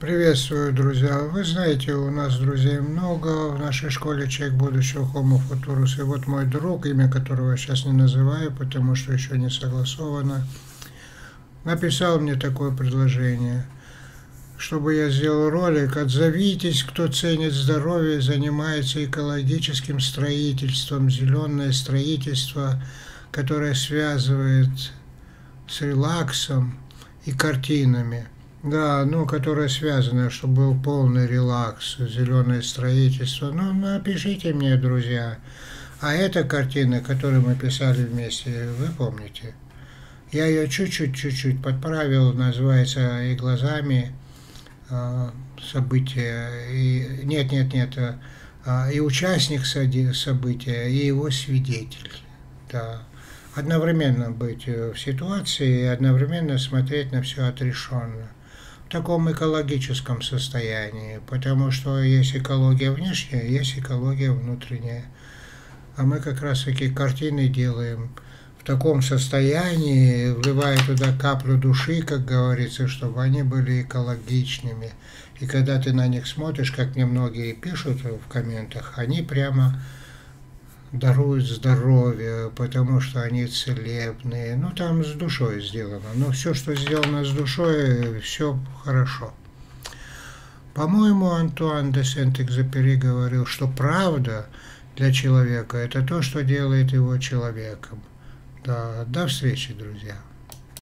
Приветствую, друзья. Вы знаете, у нас друзей много в нашей школе «Человек будущего Homo Futurus». И вот мой друг, имя которого я сейчас не называю, потому что еще не согласовано, написал мне такое предложение, чтобы я сделал ролик «Отзовитесь, кто ценит здоровье занимается экологическим строительством, зеленое строительство, которое связывает с релаксом и картинами». Да, ну, которая связана, чтобы был полный релакс, зеленое строительство. Ну, напишите мне, друзья. А эта картина, которую мы писали вместе, вы помните? Я ее чуть-чуть, чуть-чуть подправил, называется «И глазами э, события». И, нет, нет, нет, э, и участник события, и его свидетель. Да. Одновременно быть в ситуации и одновременно смотреть на все отрешенно таком экологическом состоянии, потому что есть экология внешняя, есть экология внутренняя. А мы как раз таки картины делаем в таком состоянии, вливая туда каплю души, как говорится, чтобы они были экологичными. И когда ты на них смотришь, как мне многие пишут в комментах, они прямо даруют здоровье, потому что они целебные. Ну, там с душой сделано. Но все, что сделано с душой, все хорошо. По-моему, Антуан де Сент-Экзапери говорил, что правда для человека – это то, что делает его человеком. Да, до встречи, друзья.